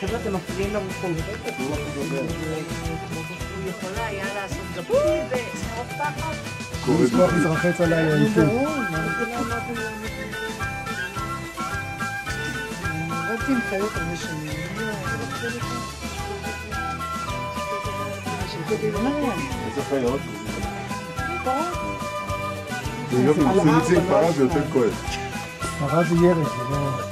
חבר'ה, אתם מפריעים לרוחוב. הוא יכולה היה לעשות גפי ושרוף תחת. לשכוח מזרחי צלם עייפים. עבדתי עם חיות הרבה שנים. איזה חיות? פרה זה יותר כואב. פרה זה ירק, זה לא...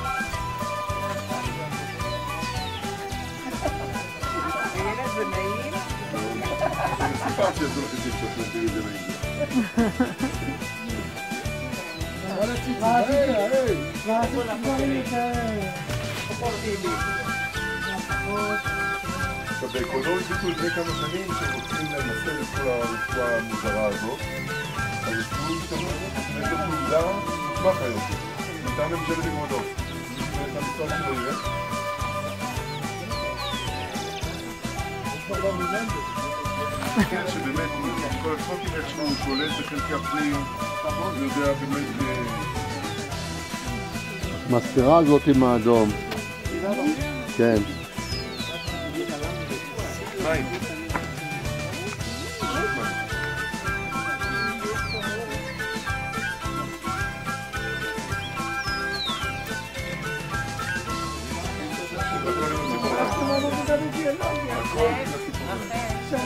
Patrzcie, co ty się przed tym Vabbè, con noi tutto il recambiamento continua a essere sulla sua musalato, all'escluso, metto più down, ma fai così. Intanto mi serve di modo, mi serve di modo, mi serve di modo, כן, שבאמת, כל הצחוקים איך שהוא שולט בחלקי הפנים, הוא יודע באמת... אה, המספרה הזאת עם האדום. כן. מים. con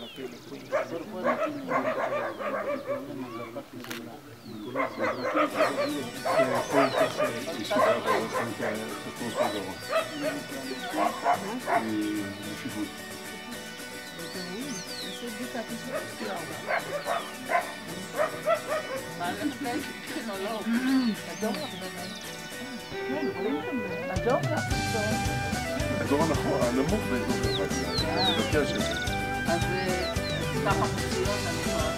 la piel אז ככה מוציאות אני יכולה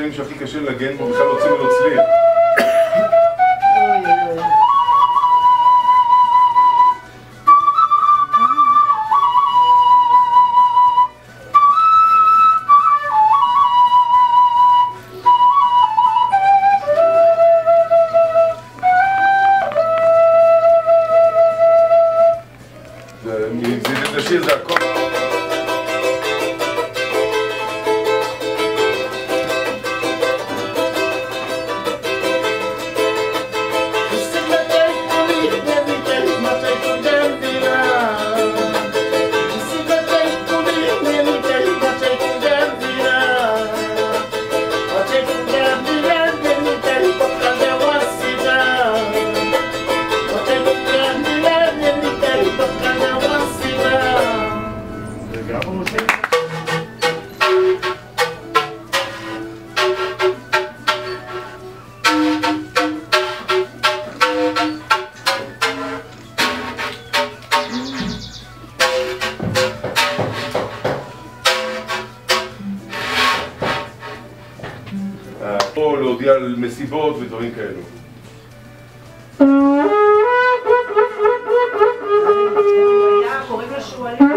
אחד החלילים שהכי קשה לנגן בו, בכלל להוציא מסיבות ודברים כאלו. היה, קוראים לו שועלים.